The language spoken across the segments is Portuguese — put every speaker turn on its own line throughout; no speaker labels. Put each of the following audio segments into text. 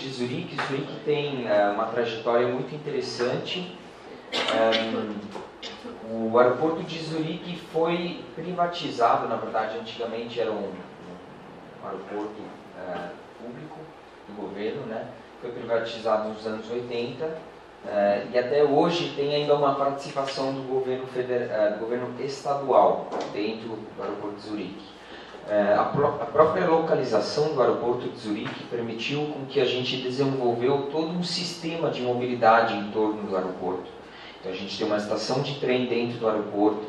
de Zurique, Zurique tem uh, uma trajetória muito interessante. Um, o aeroporto de Zurique foi privatizado, na verdade, antigamente era um, um aeroporto uh, público do governo, né? foi privatizado nos anos 80 uh, e até hoje tem ainda uma participação do governo, federal, do governo estadual dentro do aeroporto de Zurique. É, a, a, própria localização do aeroporto de Zurique permitiu com que a gente desenvolveu todo um sistema de mobilidade em torno do aeroporto. Então a gente tem uma estação de trem dentro do aeroporto,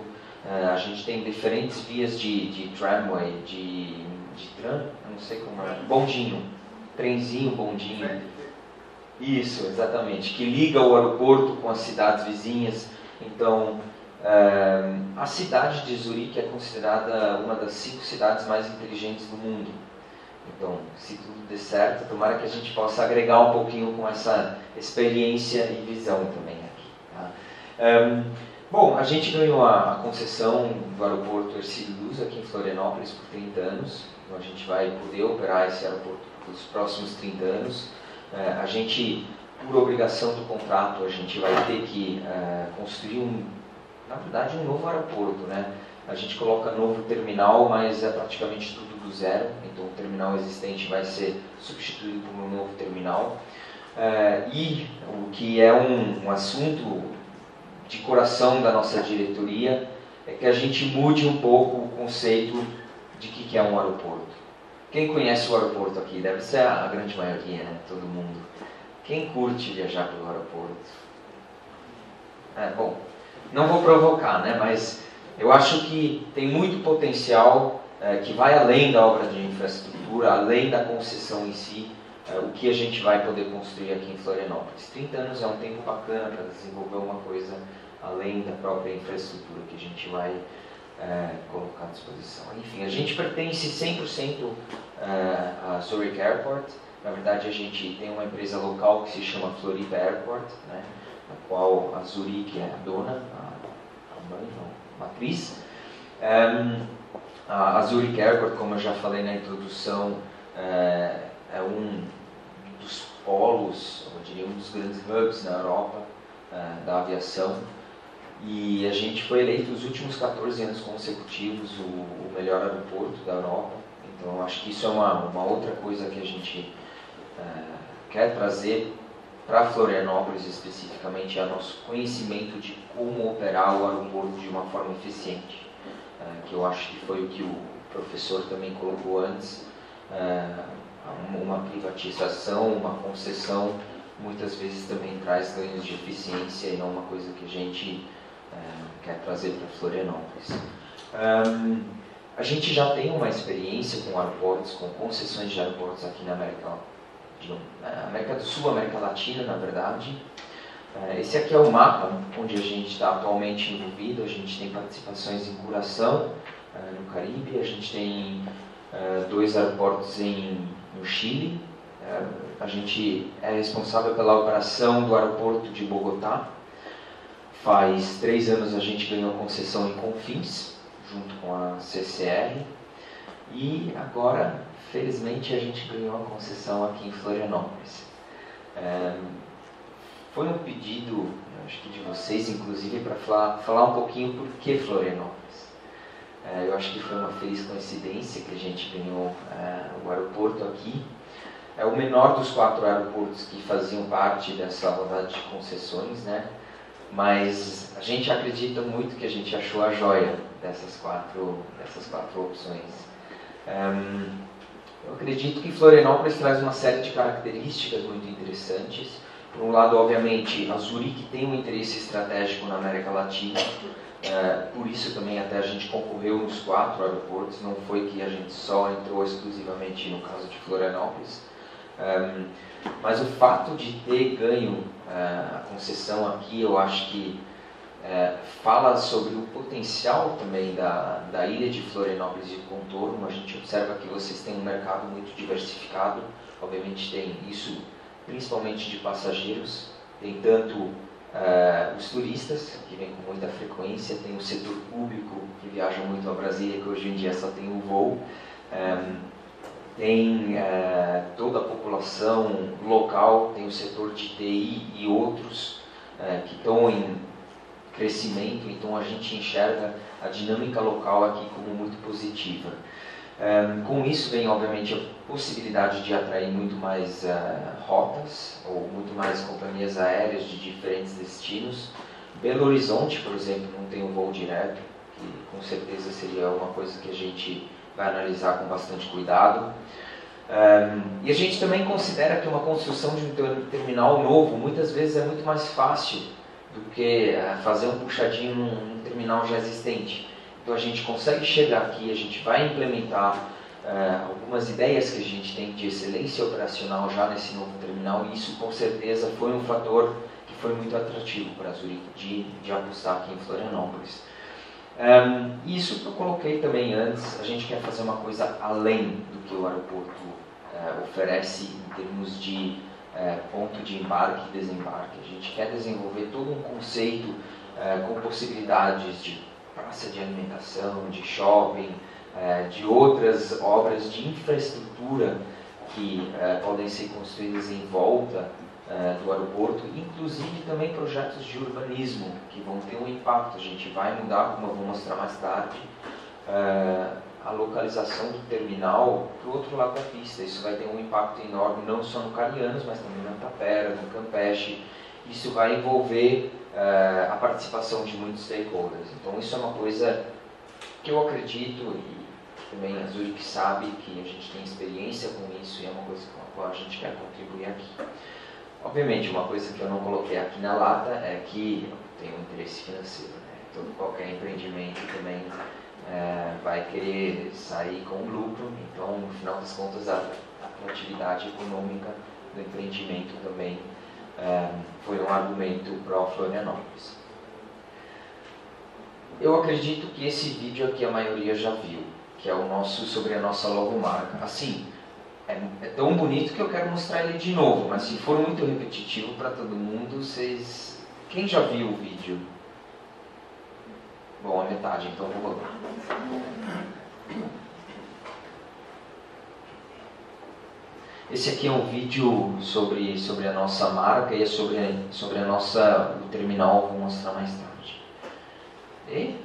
é, a gente tem diferentes vias de, de tramway, de, de tram, não sei como é, bondinho, trenzinho, bondinho. Isso, exatamente, que liga o aeroporto com as cidades vizinhas. Então, a cidade de Zurique é considerada uma das cinco cidades mais inteligentes do mundo. Então, se tudo der certo, tomara que a gente possa agregar um pouquinho com essa experiência e visão também aqui. Tá? Um, bom, a gente ganhou a, concessão do aeroporto Ercílio Luz aqui em Florianópolis por 30 anos. Então, a gente vai poder operar esse aeroporto pelos próximos 30 anos. Uh, a gente, por obrigação do contrato, a gente vai ter que uh, construir um na verdade, um novo aeroporto. Né? A gente coloca novo terminal, mas é praticamente tudo do zero. Então, o terminal existente vai ser substituído por um novo terminal. É, e o que é um, um assunto de coração da nossa diretoria é que a gente mude um pouco o conceito de que, que é um aeroporto. Quem conhece o aeroporto aqui? Deve ser a grande maioria, né? Todo mundo. Quem curte viajar pelo aeroporto? É, bom, não vou provocar, né? mas eu acho que tem muito potencial é, que vai além da obra de infraestrutura, além da concessão em si, é, o que a gente vai poder construir aqui em Florianópolis. 30 anos é um tempo bacana para desenvolver uma coisa além da própria infraestrutura que a gente vai é, colocar à disposição. Enfim, a gente pertence 100% é, a Zurich Airport. Na verdade, a gente tem uma empresa local que se chama Floripa Airport, né? A qual a Zurich é a dona, a, a mãe, não, matriz. Um, a Zurich Airport, como eu já falei na introdução, é, é um dos polos, eu diria um dos grandes hubs na Europa é, da aviação. E a gente foi eleito os últimos 14 anos consecutivos o, o melhor aeroporto da Europa. Então, acho que isso é uma, uma outra coisa que a gente é, quer trazer para Florianópolis especificamente é nosso conhecimento de como operar o aeroporto de uma forma eficiente, é, que eu acho que foi o que o professor também colocou antes, é, uma privatização, uma concessão, muitas vezes também traz ganhos de eficiência e é uma coisa que a gente é, quer trazer para Florianópolis. a gente já tem uma experiência com aeroportos, com concessões de aeroportos aqui na América é, América do Sul, América Latina, na verdade. É, esse aqui é o mapa onde a gente está atualmente envolvido. A gente tem participações em Curaçao, é, no Caribe. A gente tem dois aeroportos em, no Chile. A gente é responsável pela operação do aeroporto de Bogotá. Faz três anos a gente ganhou concessão em Confins, junto com a CCR. E agora felizmente a gente ganhou a concessão aqui em Florianópolis. É, foi um pedido, acho que de vocês, inclusive, para falar, falar um pouquinho por que Florianópolis. É, eu acho que foi uma feliz coincidência que a gente ganhou é, o aeroporto aqui. É o menor dos quatro aeroportos que faziam parte dessa rodada de concessões, né? Mas a gente acredita muito que a gente achou a joia dessas quatro, dessas quatro opções. Um, eu acredito que Florianópolis traz uma série de características muito interessantes. Por um lado, obviamente, a Zurique tem um interesse estratégico na América Latina, é, por isso também até a gente concorreu nos quatro aeroportos, não foi que a gente só entrou exclusivamente no caso de Florianópolis. É, mas o fato de ter ganho é, a concessão aqui, eu acho que é, fala sobre o potencial também da, da ilha de Florianópolis e contorno. A gente observa que vocês têm um mercado muito diversificado, obviamente tem isso principalmente de passageiros, tem tanto é, os turistas, que vêm com muita frequência, tem o setor público, que viaja muito a Brasília, que hoje em dia só tem o voo, é, tem é, toda a população local, tem o setor de TI e outros é, que estão em crescimento, então a gente enxerga a dinâmica local aqui como muito positiva. É, com isso vem, obviamente, a possibilidade de atrair muito mais rotas ou muito mais companhias aéreas de diferentes destinos. Belo Horizonte, por exemplo, não tem um voo direto, que com certeza seria uma coisa que a gente vai analisar com bastante cuidado. Um, e a gente também considera que uma construção de um terminal novo muitas vezes é muito mais fácil do que uh, fazer um puxadinho num, terminal já existente. Então a gente consegue chegar aqui, a gente vai implementar uh, algumas ideias que a gente tem de excelência operacional já nesse novo terminal e isso com certeza foi um fator que foi muito atrativo para a Zurich de, de apostar aqui em Florianópolis. Um, isso que eu coloquei também antes, a gente quer fazer uma coisa além do que o aeroporto uh, oferece em termos de uh, ponto de embarque e desembarque. A gente quer desenvolver todo um conceito uh, com possibilidades de praça de alimentação, de shopping, de outras obras de infraestrutura que podem ser construídas em volta é, do aeroporto, inclusive também projetos de urbanismo que vão ter um impacto. A gente vai mudar, como eu vou mostrar mais tarde, é, a localização do terminal para o outro lado da pista. Isso vai ter um impacto enorme não só no Carianos, mas também na Tapera, no Campeche. Isso vai envolver é, a participação de muitos stakeholders. Então isso é uma coisa que eu acredito e também a Zurich sabe que a gente tem experiência com isso e é uma coisa com a qual a gente quer contribuir aqui. Obviamente, uma coisa que eu não coloquei aqui na lata é que tem um interesse financeiro. Né? Todo qualquer empreendimento também é, vai querer sair com lucro, então, no final das contas, a atratividade econômica do empreendimento também é, foi um argumento pró-Florianópolis. Eu acredito que esse vídeo aqui a maioria já viu, que é o nosso sobre a nossa logomarca. Assim, é, é, tão bonito que eu quero mostrar ele de novo, mas se for muito repetitivo para todo mundo, vocês. Quem já viu o vídeo? Bom, a metade, então vou voltar. Esse aqui é um vídeo sobre, sobre a nossa marca e é sobre, sobre a nossa, o terminal, vou mostrar mais tarde. E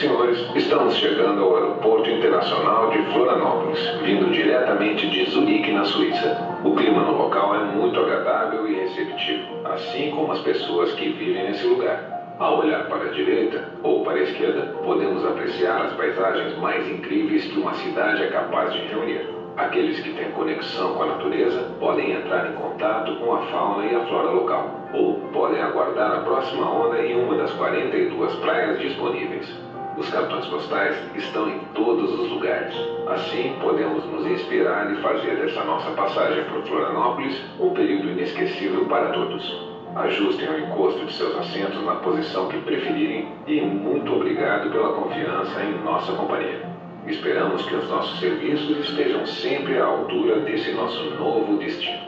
senhores, estamos chegando ao Aeroporto Internacional de Florianópolis, vindo diretamente de Zurique, na Suíça. O clima no local é muito agradável e receptivo, assim como as pessoas que vivem nesse lugar. Ao olhar para a direita ou para a esquerda, podemos apreciar as paisagens mais incríveis que uma cidade é capaz de reunir. Aqueles que têm conexão com a natureza podem entrar em contato com a fauna e a flora local, ou podem aguardar a próxima onda em uma das 42 praias disponíveis. Os cartões postais estão em todos os lugares. Assim, podemos nos inspirar e fazer dessa nossa passagem por Florianópolis um período inesquecível para todos. Ajustem o encosto de seus assentos na posição que preferirem e muito obrigado pela confiança em nossa companhia. Esperamos que os nossos serviços estejam sempre à altura desse nosso novo destino.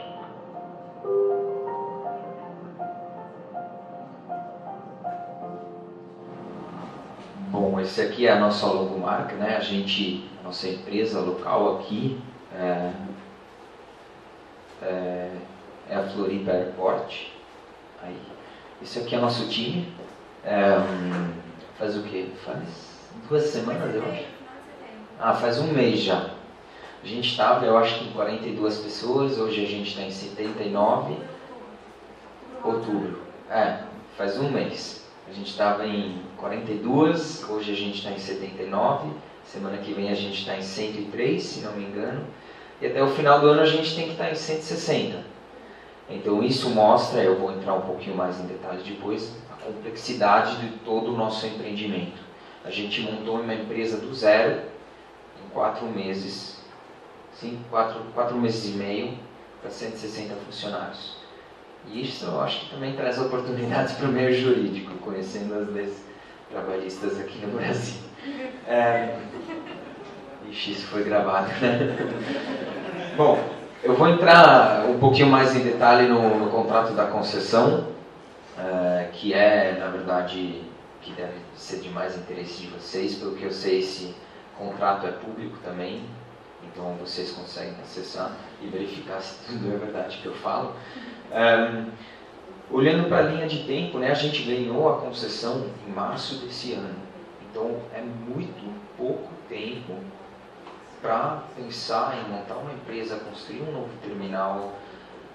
Esse aqui é a nossa logomarca, né? A gente, a nossa empresa local aqui é, é, é a Floripa Airport. Aí, esse aqui é nosso time. É, faz o que? Faz duas semanas, eu acho. Ah, faz um mês já. A gente estava, eu acho que em 42 pessoas, hoje a gente está em 79. Outubro. É, faz um mês. A gente estava em 42, hoje a gente está em 79. Semana que vem a gente está em 103, se não me engano. E até o final do ano a gente tem que estar tá em 160. Então isso mostra, eu vou entrar um pouquinho mais em detalhes depois, a complexidade de todo o nosso empreendimento. A gente montou uma empresa do zero, quatro meses, sim, quatro, quatro meses e meio para 160 funcionários. E isso eu acho que também traz oportunidades para o meio jurídico, conhecendo as leis trabalhistas aqui no Brasil. É... Ixi, isso foi gravado, né? Bom, eu vou entrar um pouquinho mais em detalhe no, no contrato da concessão. uh, que é, na verdade, que deve ser de mais interesse de vocês. Pelo que eu sei, esse contrato é público também, então vocês conseguem acessar e verificar se tudo é verdade que eu falo. Um, olhando para a linha de tempo, né, a gente ganhou a concessão em março desse ano. Então é muito pouco tempo para pensar em montar uma empresa, construir um novo terminal,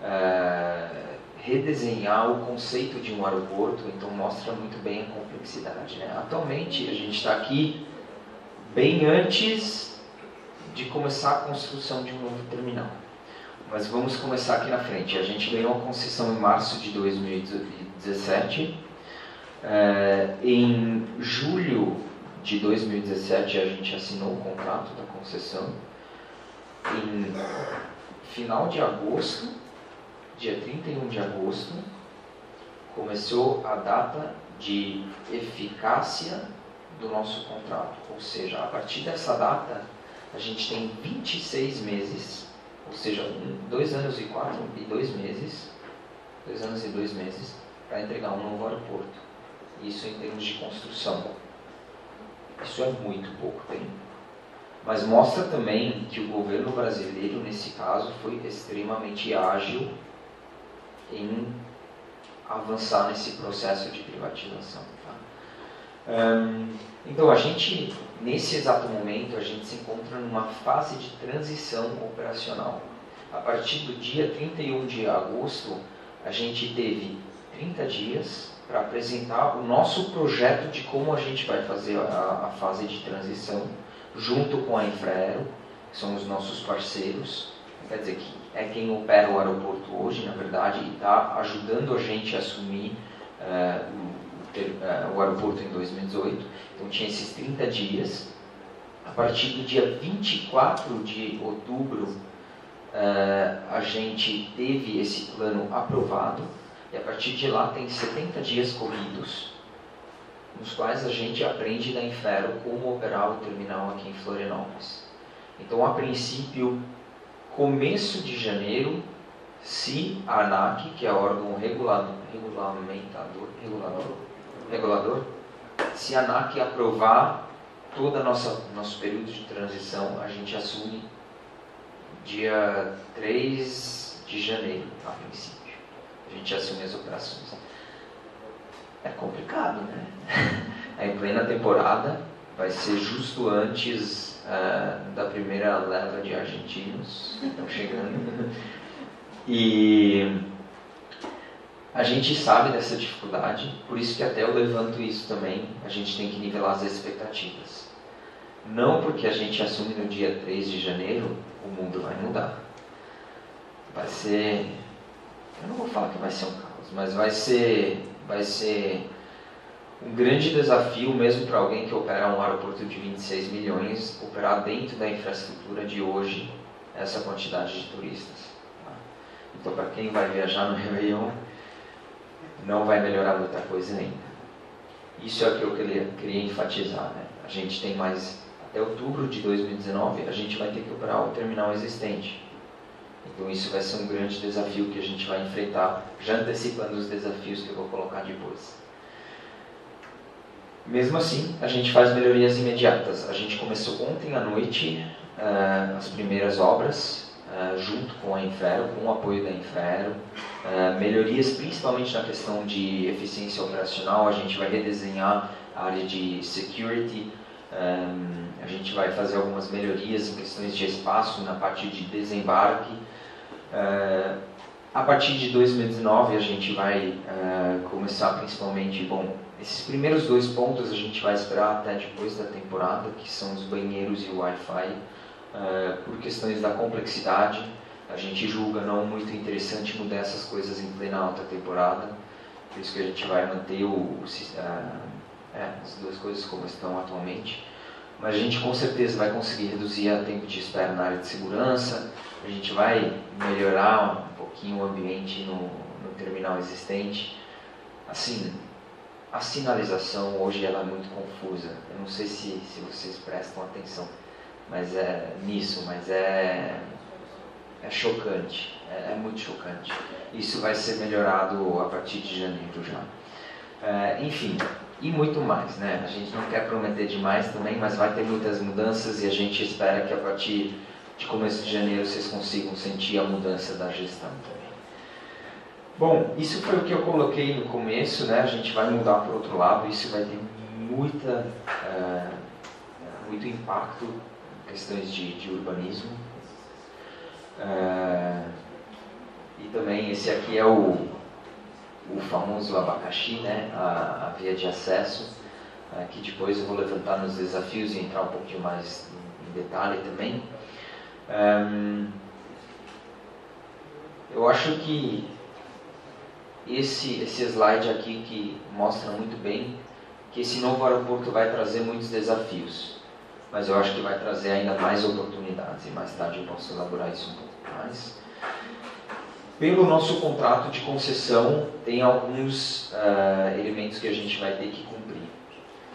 é, redesenhar o conceito de um aeroporto. Então mostra muito bem a complexidade. Né? Atualmente a gente está aqui bem antes de começar a construção de um novo terminal. Mas vamos começar aqui na frente. A gente ganhou a concessão em março de 2017. É, em julho de 2017 a gente assinou o contrato da concessão. Em final de agosto, dia 31 de agosto, começou a data de eficácia do nosso contrato. Ou seja, a partir dessa data, a gente tem 26 meses, seja, dois anos e quatro e dois meses, dois anos e dois meses, para entregar um novo aeroporto. Isso em termos de construção. Isso é muito pouco tempo. Mas mostra também que o governo brasileiro, nesse caso, foi extremamente ágil em avançar nesse processo de privatização. Tá? Um, então, a gente, nesse exato momento, a gente se encontra numa fase de transição operacional. A partir do dia 31 de agosto, a gente teve 30 dias para apresentar o nosso projeto de como a gente vai fazer a, a fase de transição, junto com a Infraero, que são os nossos parceiros, quer dizer que é quem opera o aeroporto hoje, na verdade, e está ajudando a gente a assumir uh, o, uh, o aeroporto em 2018. Então tinha esses 30 dias. A partir do dia 24 de outubro, a gente teve esse plano aprovado e a partir de lá tem 70 dias corridos, nos quais a gente aprende da Infero como operar o terminal aqui em Florianópolis. Então, a princípio, começo de janeiro, se a ANAC, que é órgão regulador, regulamentador, regulador, regulador, se a ANAC aprovar todo o nosso período de transição, a gente assume dia 3 de janeiro, a princípio a gente assume as operações. É complicado, né? É em plena temporada, vai ser justo antes uh, da primeira leva de argentinos que estão chegando. E a gente sabe dessa dificuldade, por isso que até eu levanto isso também, a gente tem que nivelar as expectativas. Não porque a gente assume no dia 3 de janeiro, o mundo vai mudar. Vai ser eu não vou falar que vai ser um caos, mas vai ser, vai ser um grande desafio mesmo para alguém que opera um aeroporto de 26 milhões, operar dentro da infraestrutura de hoje essa quantidade de turistas. Tá? Então, para quem vai viajar no Réveillon, não vai melhorar muita coisa ainda. Isso é o que eu queria, queria enfatizar. Né? A gente tem mais, até outubro de 2019, a gente vai ter que operar o terminal existente. Então isso vai ser um grande desafio que a gente vai enfrentar, já antecipando os desafios que eu vou colocar depois. Mesmo assim, a gente faz melhorias imediatas. A gente começou ontem à noite uh, as primeiras obras, uh, junto com a Infero, com o apoio da Infero. Uh, melhorias principalmente na questão de eficiência operacional. A gente vai redesenhar a área de security. Um, a gente vai fazer algumas melhorias em questões de espaço na parte de desembarque. Uh, a partir de 2019 a gente vai uh, começar principalmente, bom, esses primeiros dois pontos a gente vai esperar até depois da temporada, que são os banheiros e o Wi-Fi, uh, por questões da complexidade. A gente julga não muito interessante mudar essas coisas em plena alta temporada, por isso que a gente vai manter o, o é, as duas coisas como estão atualmente. Mas a gente com certeza vai conseguir reduzir o tempo de espera na área de segurança, a gente vai melhorar um pouquinho o ambiente no, no terminal existente. Assim, a sinalização hoje ela é muito confusa. Eu não sei se, se vocês prestam atenção mas é nisso, mas é, é chocante, é, é, muito chocante. Isso vai ser melhorado a partir de janeiro já. É, enfim, e muito mais, né? A gente não quer prometer demais também, mas vai ter muitas mudanças e a gente espera que a partir de começo de janeiro vocês consigam sentir a mudança da gestão também. Bom, isso foi o que eu coloquei no começo, né? A gente vai mudar para outro lado, isso vai ter muita, uh, muito impacto em questões de, de urbanismo. Uh, e também esse aqui é o, o famoso abacaxi, né? a, a via de acesso, uh, que depois eu vou levantar nos desafios e entrar um pouquinho mais em, em detalhe também. Um, eu acho que esse, esse slide aqui que mostra muito bem que esse novo aeroporto vai trazer muitos desafios, mas eu acho que vai trazer ainda mais oportunidades e mais tarde eu posso elaborar isso um pouco mais. Pelo nosso contrato de concessão, tem alguns uh, elementos que a gente vai ter que cumprir.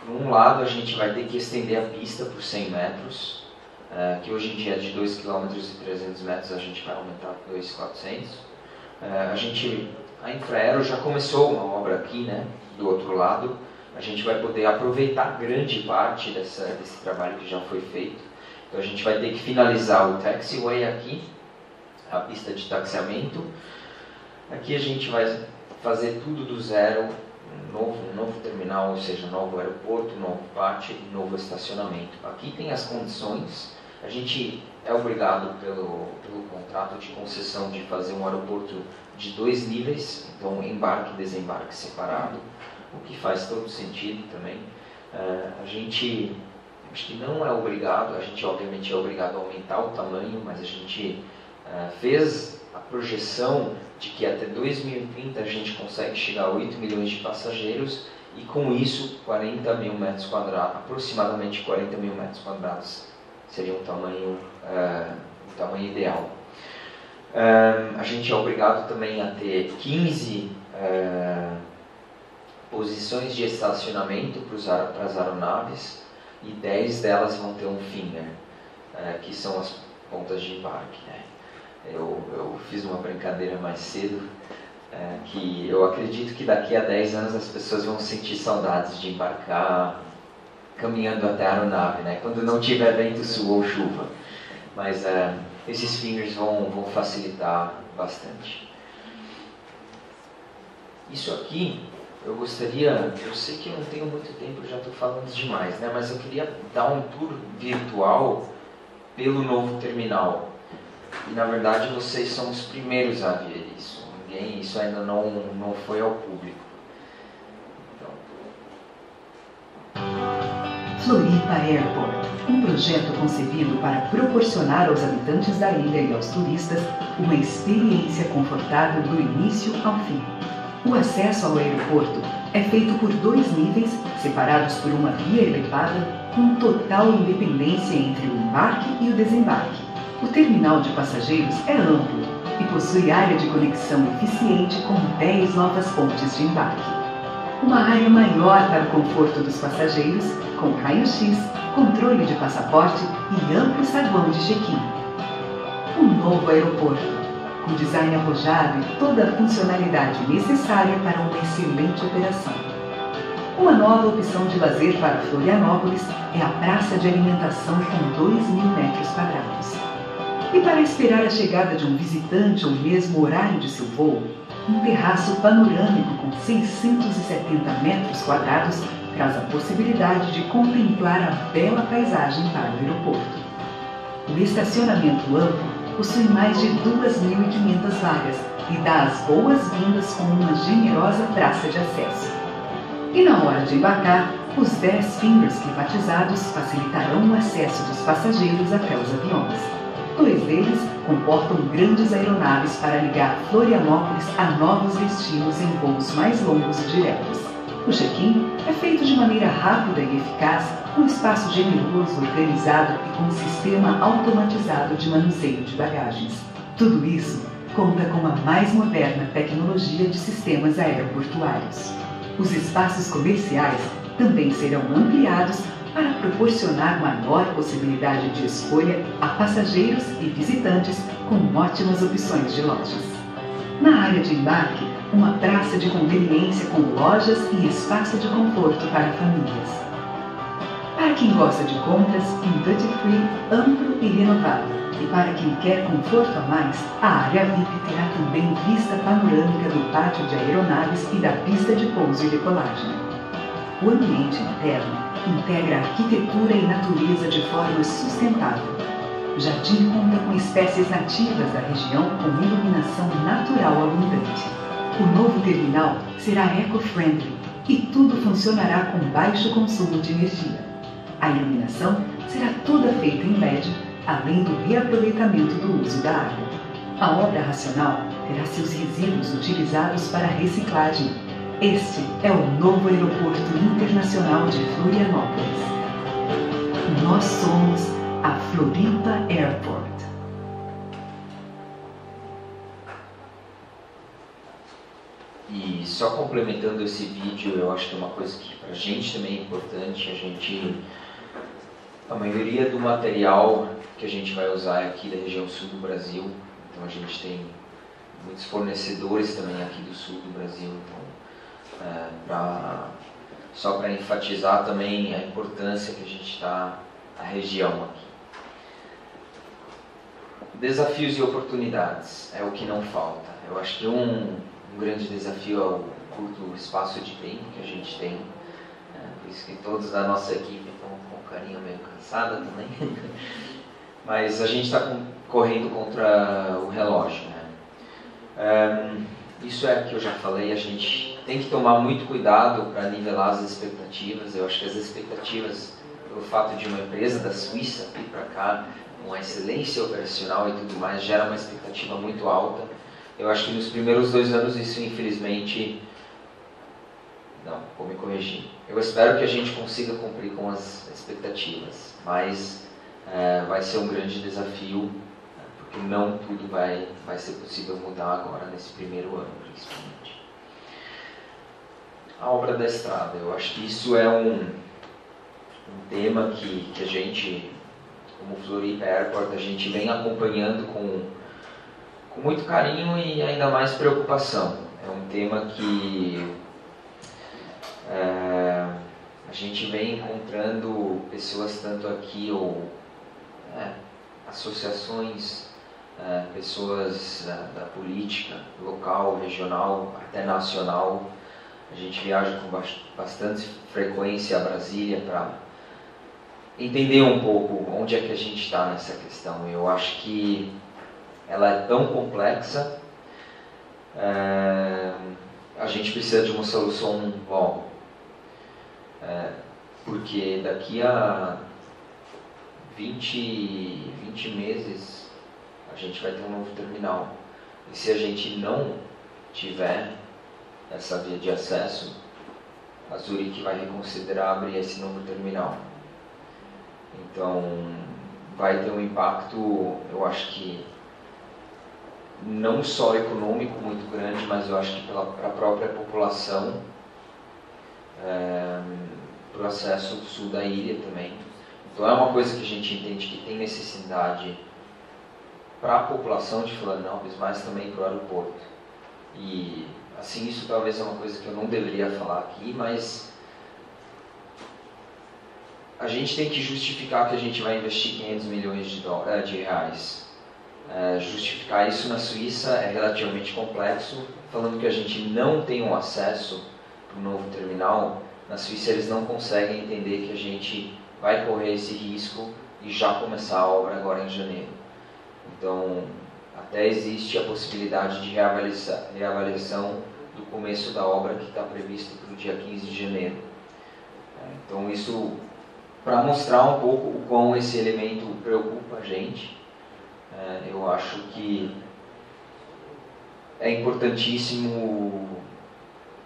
Por um lado, a gente vai ter que estender a pista por 100 metros, uh, que hoje em dia é de 2 km e 300 metros, a gente vai aumentar para 2,400. Uh, a gente a Infraero já começou uma obra aqui, né, do outro lado. A gente vai poder aproveitar grande parte dessa, desse trabalho que já foi feito. Então a gente vai ter que finalizar o taxiway aqui, a pista de taxiamento. Aqui a gente vai fazer tudo do zero, um novo, novo terminal, ou seja, novo aeroporto, novo pátio novo estacionamento. Aqui tem as condições. A gente é obrigado pelo, pelo contrato de concessão de fazer um aeroporto de dois níveis, então embarque e desembarque separado, o que faz todo sentido também. Uh, a gente acho que não é obrigado, a gente obviamente é obrigado a aumentar o tamanho, mas a gente uh, fez a projeção de que até 2030 a gente consegue chegar a 8 milhões de passageiros e com isso 40 mil metros quadrados, aproximadamente 40 mil metros quadrados seria um tamanho, uh, um tamanho ideal. Um, a gente é obrigado também a ter 15 uh, posições de estacionamento para as aeronaves e 10 delas vão ter um finger, uh, que são as pontas de embarque. Né? Eu, eu fiz uma brincadeira mais cedo uh, que eu acredito que daqui a 10 anos as pessoas vão sentir saudades de embarcar caminhando até a aeronave, né? quando não tiver vento sul ou chuva. Mas uh, esses fingers vão, vão facilitar bastante. Isso aqui, eu gostaria, eu sei que eu não tenho muito tempo, já estou falando demais, né? mas eu queria dar um tour virtual pelo novo terminal. E na verdade vocês são os primeiros a ver isso. Ninguém, isso ainda não, não foi ao público.
Floripa Airport, um projeto concebido para proporcionar aos habitantes da ilha e aos turistas uma experiência confortável do início ao fim. O acesso ao aeroporto é feito por dois níveis, separados por uma via elevada, com total independência entre o embarque e o desembarque. O terminal de passageiros é amplo e possui área de conexão eficiente com 10 novas pontes de embarque uma área maior para o conforto dos passageiros, com raio-x, controle de passaporte e amplo saguão de check-in. Um novo aeroporto, com design arrojado e toda a funcionalidade necessária para uma excelente operação. Uma nova opção de lazer para Florianópolis é a praça de alimentação com 2 mil metros quadrados. E para esperar a chegada de um visitante ou mesmo horário de seu voo, um terraço panorâmico com 670 metros quadrados traz a possibilidade de contemplar a bela paisagem para o aeroporto. O estacionamento amplo possui mais de 2.500 vagas e dá as boas-vindas com uma generosa praça de acesso. E na hora de embarcar, os 10 fingers climatizados facilitarão o acesso dos passageiros até os aviões. Dois deles comportam grandes aeronaves para ligar Florianópolis a novos destinos em voos mais longos e diretos. O check-in é feito de maneira rápida e eficaz, com espaço generoso, organizado e com um sistema automatizado de manuseio de bagagens. Tudo isso conta com a mais moderna tecnologia de sistemas aeroportuários. Os espaços comerciais também serão ampliados para proporcionar maior possibilidade de escolha a passageiros e visitantes com ótimas opções de lojas. Na área de embarque, uma praça de conveniência com lojas e espaço de conforto para famílias. Para quem gosta de compras, um duty free amplo e renovado. E para quem quer conforto a mais, a área VIP terá também vista panorâmica do pátio de aeronaves e da pista de pouso e decolagem. O ambiente interno integra arquitetura e natureza de forma sustentável. O jardim conta com espécies nativas da região com iluminação natural abundante. O novo terminal será eco-friendly e tudo funcionará com baixo consumo de energia. A iluminação será toda feita em LED além do reaproveitamento do uso da água. A obra racional terá seus resíduos utilizados para reciclagem. Este é o novo Aeroporto Internacional de Florianópolis. Nós somos a Floripa Airport.
E só complementando esse vídeo, eu acho que é uma coisa que para a gente também é importante, a gente a maioria do material que a gente vai usar é aqui da região sul do Brasil, então a gente tem muitos fornecedores também aqui do sul do Brasil, então é, pra, só para enfatizar também a importância que a gente está a região aqui. Desafios e oportunidades é o que não falta. Eu acho que um, um grande desafio é o curto espaço de tempo que a gente tem, é, por isso que todos da nossa equipe estão com carinho meio cansada também. mas a gente está correndo contra o relógio. Né? Um, isso é que eu já falei, a gente tem que tomar muito cuidado para nivelar as expectativas. Eu acho que as expectativas, pelo fato de uma empresa da Suíça vir para cá, com excelência operacional e tudo mais, gera uma expectativa muito alta. Eu acho que nos primeiros dois anos isso, infelizmente, não, vou me corrigir. Eu espero que a gente consiga cumprir com as expectativas, mas é, vai ser um grande desafio, né, porque não tudo vai, vai ser possível mudar agora nesse primeiro ano, principalmente. A obra da estrada, eu acho que isso é um, um tema que, que a gente, como Floripa Airport, a gente vem acompanhando com, com muito carinho e ainda mais preocupação. É um tema que é, a gente vem encontrando pessoas tanto aqui ou é, associações, é, pessoas da, da, política local, regional, até nacional. A gente viaja com bastante frequência a Brasília para entender um pouco onde é que a gente está nessa questão. Eu acho que ela é tão complexa, é, a gente precisa de uma solução logo. É, porque daqui a 20, 20 meses a gente vai ter um novo terminal. E se a gente não tiver essa via de acesso, a Zurich vai reconsiderar abrir esse novo terminal. Então, vai ter um impacto, eu acho que não só econômico muito grande, mas eu acho que para a própria população, é, para o acesso sul da ilha também. Então é uma coisa que a gente entende que tem necessidade para a população de Florianópolis, mas também para o aeroporto. E assim, isso talvez é uma coisa que eu não deveria falar aqui, mas a gente tem que justificar que a gente vai investir 500 milhões de, eh, de reais. É, justificar isso na Suíça é relativamente complexo, falando que a gente não tem um acesso para o novo terminal. Na Suíça eles não conseguem entender que a gente vai correr esse risco e já começar a obra agora em janeiro. Então, até existe a possibilidade de reavaliação do começo da obra que está previsto para o dia 15 de janeiro. Então, isso para mostrar um pouco o quão esse elemento preocupa a gente. É, eu acho que é importantíssimo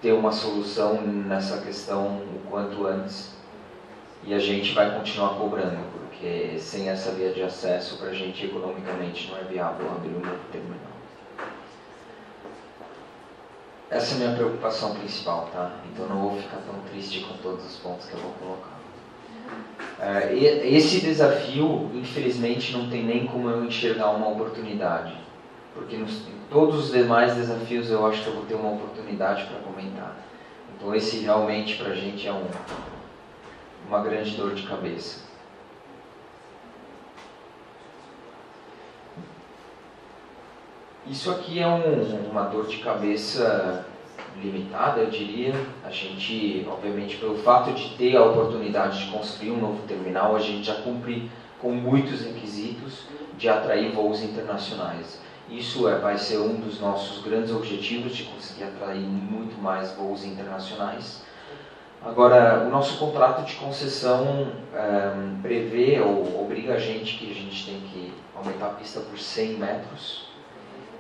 ter uma solução nessa questão o quanto antes e a gente vai continuar cobrando, porque sem essa via de acesso para a gente economicamente não é viável abrir um novo terminal. Essa é a minha preocupação principal, tá? Então não vou ficar tão triste com todos os pontos que eu vou colocar. É, esse desafio, infelizmente, não tem nem como eu enxergar uma oportunidade, porque nos, em todos os demais desafios eu acho que eu vou ter uma oportunidade para comentar. Então esse realmente para a gente é um, uma grande dor de cabeça. Isso aqui é um, uma dor de cabeça limitada, eu diria. A gente, obviamente, pelo fato de ter a oportunidade de construir um novo terminal, a gente já cumpre com muitos requisitos de atrair voos internacionais. Isso é, vai ser um dos nossos grandes objetivos de conseguir atrair muito mais voos internacionais. Agora, o nosso contrato de concessão eh, prevê ou obriga a gente que a gente tem que aumentar a pista por 100 metros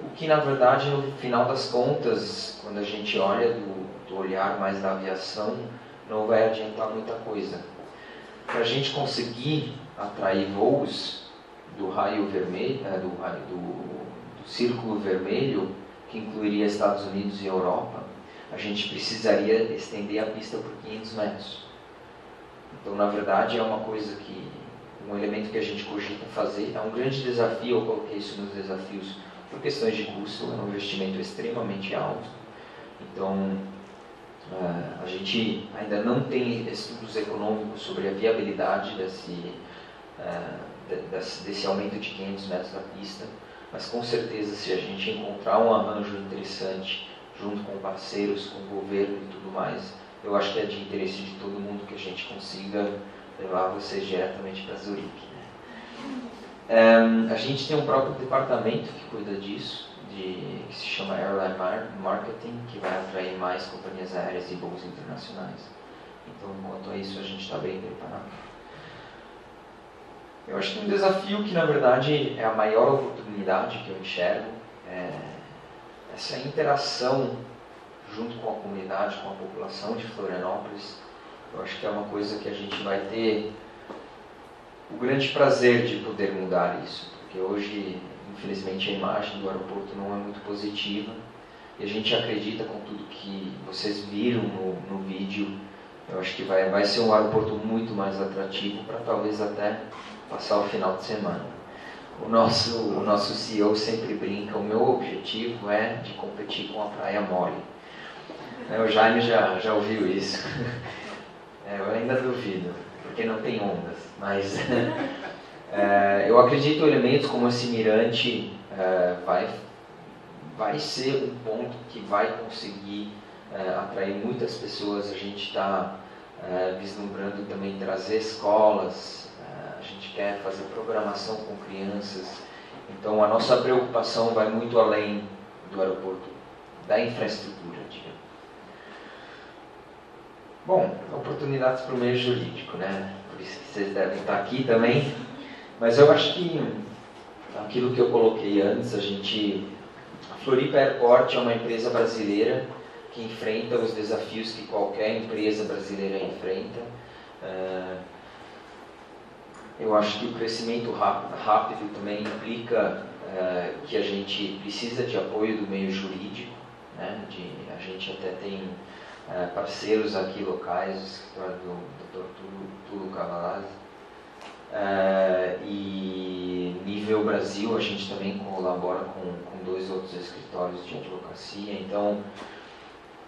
o que na verdade no final das contas, quando a gente olha do, do olhar mais da aviação, não vai adiantar muita coisa. Para a gente conseguir atrair voos do raio vermelho, né, do, do, do círculo vermelho, que incluiria Estados Unidos e Europa, a gente precisaria estender a pista por 500 metros. Então, na verdade, é uma coisa que, um elemento que a gente cogita fazer, é um grande desafio, eu coloquei isso nos desafios por questões de custo, é um investimento extremamente alto. Então, uh, a gente ainda não tem estudos econômicos sobre a viabilidade desse, de, desse, desse aumento de 500 metros da pista, mas com certeza, se a gente encontrar um arranjo interessante junto com parceiros, com o governo e tudo mais, eu acho que é de interesse de todo mundo que a gente consiga levar vocês diretamente para Zurique. Um, a gente tem um próprio departamento que cuida disso, de, que se chama Airline Marketing, que vai atrair mais companhias aéreas e voos internacionais. Então, quanto a isso, a gente está bem preparado. Eu acho que um desafio que, na verdade, é a maior oportunidade que eu enxergo é essa interação junto com a comunidade, com a população de Florianópolis. Eu acho que é uma coisa que a gente vai ter o grande prazer de poder mudar isso, porque hoje, infelizmente, a imagem do aeroporto não é muito positiva e a gente acredita com tudo que vocês viram no, no vídeo. Eu acho que vai, vai ser um aeroporto muito mais atrativo para talvez até passar o final de semana. O nosso, o nosso CEO sempre brinca, o meu objetivo é de competir com a Praia Mole. É, o Jaime já, já ouviu isso. É, eu ainda duvido, porque não tem ondas. Mas é, eu acredito elementos como esse mirante é, vai, vai ser um ponto que vai conseguir é, atrair muitas pessoas. A gente está é, vislumbrando também trazer escolas, é, a gente quer fazer programação com crianças. Então a nossa preocupação vai muito além do aeroporto, da infraestrutura, digamos. Bom, oportunidades para o meio jurídico, né? por isso que vocês devem estar aqui também. Mas eu acho que aquilo que eu coloquei antes, a gente. A Floripa Airport é uma empresa brasileira que enfrenta os desafios que qualquer empresa brasileira enfrenta. Uh, eu acho que o crescimento rápido, também implica uh, que a gente precisa de apoio do meio jurídico. Né? De, a gente até tem uh, parceiros aqui locais, o escritório do Dr. Tulo Cavalazzi. É, e nível Brasil, a gente também colabora com, com dois outros escritórios de advocacia. Então,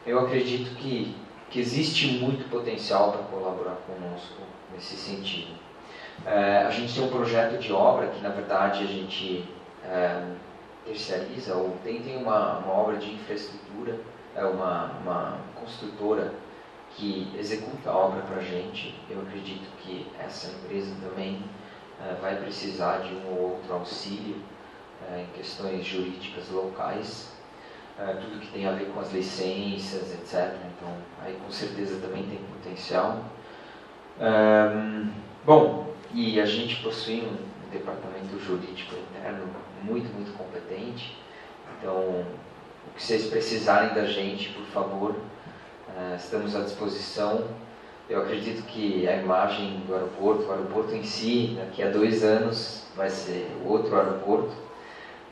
eu acredito que, que existe muito potencial para colaborar conosco nesse sentido. É, a gente tem um projeto de obra que, na verdade, a gente é, terceiriza ou tem, tem uma, uma obra de infraestrutura, é uma, uma construtora que executa a obra para a gente. Eu acredito que essa empresa também uh, vai precisar de um ou outro auxílio uh, em questões jurídicas locais, uh, tudo que tem a ver com as licenças, etc. Então, aí com certeza também tem potencial. Um, bom, e a gente possui um departamento jurídico interno muito, muito competente. Então, o que vocês precisarem da gente, por favor, Uh, estamos à disposição. Eu acredito que a imagem do aeroporto, o aeroporto em si, daqui a dois anos vai ser outro aeroporto.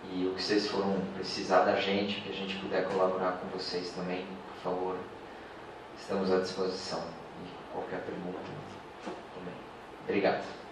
E o que vocês foram precisar da gente, que a gente puder colaborar com vocês também, por favor, estamos à disposição. E qualquer pergunta também. Obrigado.